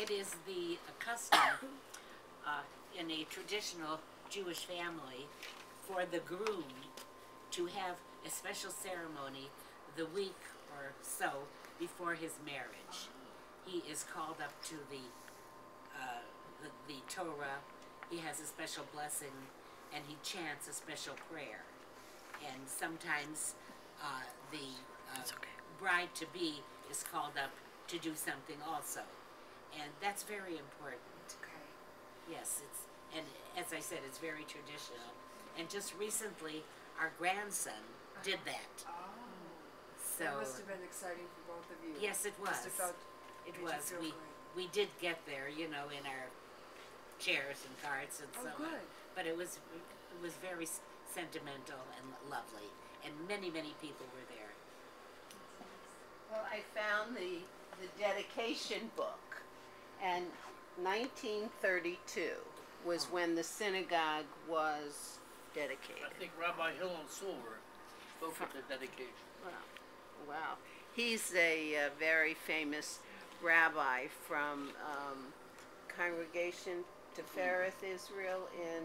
It is the custom uh, in a traditional Jewish family for the groom to have a special ceremony the week or so before his marriage. He is called up to the, uh, the, the Torah, he has a special blessing, and he chants a special prayer. And sometimes uh, the uh, bride to be is called up to do something also. And that's very important. Okay. Yes, it's, and as I said, it's very traditional. And just recently, our grandson uh-huh. did that. Oh. So, That must have been exciting for both of you. yes, it was. Must have It was. We, good. we did get there, you know, in our chairs and carts and Oh, so on. good. But it was, it was very sentimental and lovely. And many, many people were there. Well, I found the, the dedication book, and 1932 was when the synagogue was dedicated. I think Rabbi Hillel Silver spoke at the dedication. Wow. Wow. He's a uh, very famous rabbi from um, Congregation Tifereth Israel in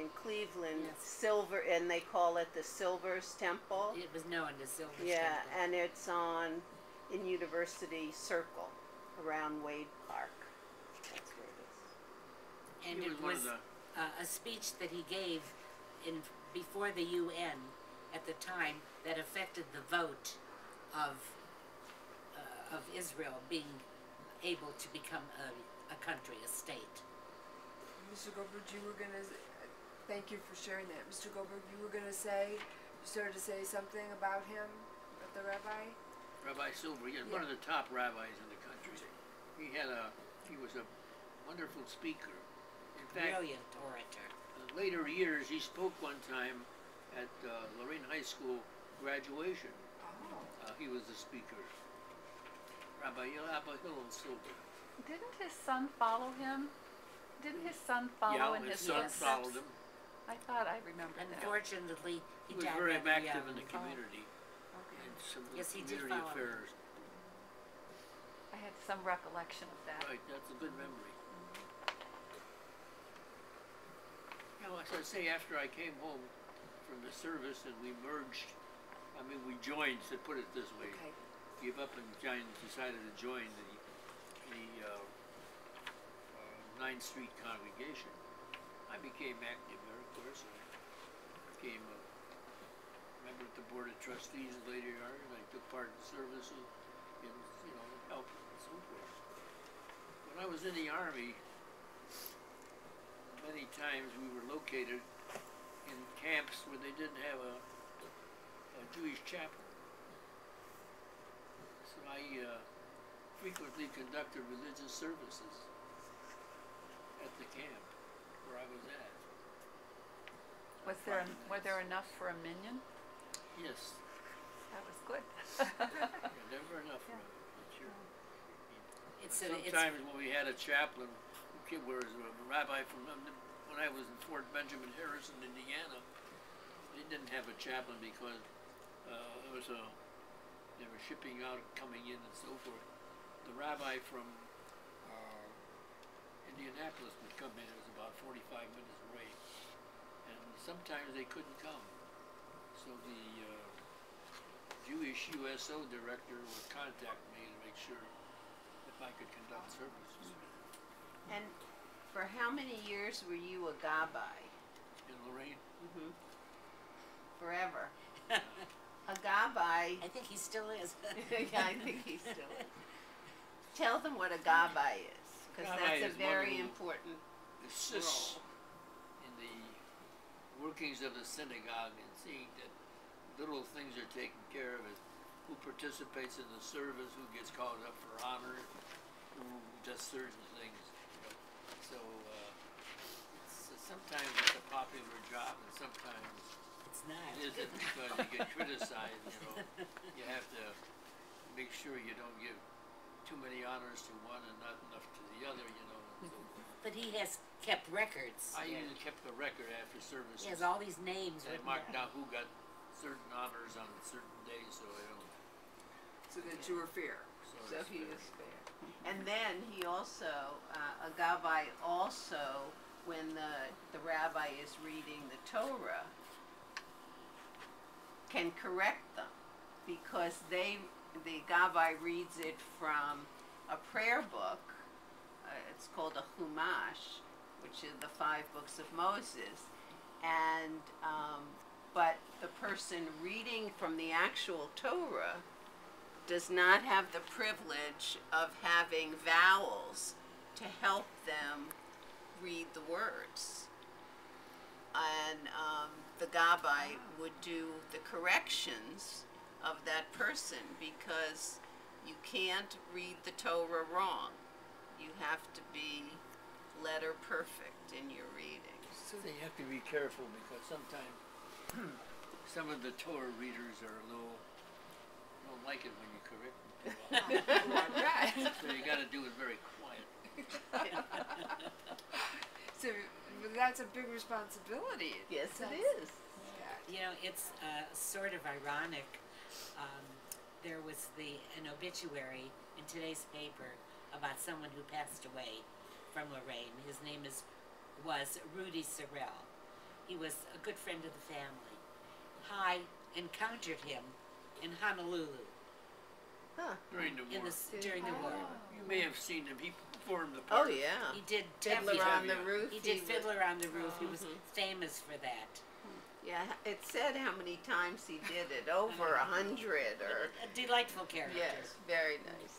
in Cleveland. Yes. Silver, and they call it the Silver's Temple. It was known as Silver's Yeah, Temple. Yeah, and it's on in University Circle around Wade Park. That's where it is. And He it was one of was the, uh, a speech that he gave in before the UN at the time that affected the vote of uh, of Israel being able to become a, a country, a state. Mr. Goldberg, you were gonna, uh, thank you for sharing that. Mr. Goldberg, you were gonna say, you started to say something about him, about the rabbi? Rabbi Silver, he was one of the top rabbis in the country. He had a, he was a wonderful speaker. In fact, Brilliant orator. in later years, he spoke one time at uh, Lorain High School graduation. Oh. Uh, he was the speaker. Rabbi, Rabbi Hillel Silver. Didn't his son follow him? Didn't his son follow yeah, in his his son footsteps? followed him. I thought I remembered that. Unfortunately, He he was very active in the community Okay. and some Yes, he did community follow him. I had some recollection of that. Right, that's a good memory. You know, as I say, after I came home from the service and we merged, I mean, we joined, to put it this way. Okay. Give up and join, decided to join the, the, uh, uh, Ninth Street congregation. I became active there, of course, I became a member of the Board of Trustees later on, and I took part in services and, you know, help and so forth. When I was in the army, many times we were located in camps where they didn't have a, a Jewish chapel. So I uh, frequently conducted religious services at the camp where I was at. Was there, en- were there enough for a minyan? Yes, That was good. yeah, never enough for me, but sure. It's a, it's, Sometimes when we had a chaplain, who was a rabbi from, um, when I was in Fort Benjamin Harrison, Indiana, they didn't have a chaplain because, uh, it was a, they were shipping out, coming in and so forth. The rabbi from, uh, Indianapolis would come in, it was about forty-five minutes away. And sometimes they couldn't come. So the, uh, Jewish USO director would contact me to make sure I could conduct services And for how many years were you a gabbai? in Lorain. hmm Forever. a gabbai. I think he still is. yeah, I think he still is. Tell them what a gabbai is, because that's a very who- important. Assists in the workings of the synagogue and seeing that little things are taken care of, who participates in the service, who gets called up for honor, who does certain things, you know. So, uh, it's, sometimes it's a popular job and sometimes It's not. It isn't because you get criticized, you know. You have to make sure you don't give too many honors to one and not enough to the other, you know. so. But he has kept records. I even kept the record after service. He has all these names I marked down who got certain honors on certain days, so I don't. So that you were fair. So, So he fair. was fair. And then he also, uh, a gabbai also, when the, the rabbi is reading the Torah, can correct them because they, the gabbai reads it from a prayer book. Uh, it's called a Chumash, which is the five books of Moses. And, um, but the person reading from the actual Torah does not have the privilege of having vowels to help them read the words. And um, the gabbai would do the corrections of that person because you can't read the Torah wrong. You have to be letter perfect in your reading. So you have to be careful because sometimes some of the Torah readers are a little, it when you correct them too often. right. So you gotta do it very quiet. So that's a big responsibility. Yes, it sounds is. like. You know, it's uh, sort of ironic. Um, there was the an obituary in today's paper about someone who passed away from Lorain. His name is was Rudy Sorrell. He was a good friend of the family. I encountered him in Honolulu Huh. During the in war. the during the war. You may have seen him, he performed the Oh yeah. He did Fiddler Tevye. on the roof. He did was- Fiddler on the Roof. He was Mhm. famous for that. Yeah, it said how many times he did it. Over a hundred or A delightful character. yes, very nice.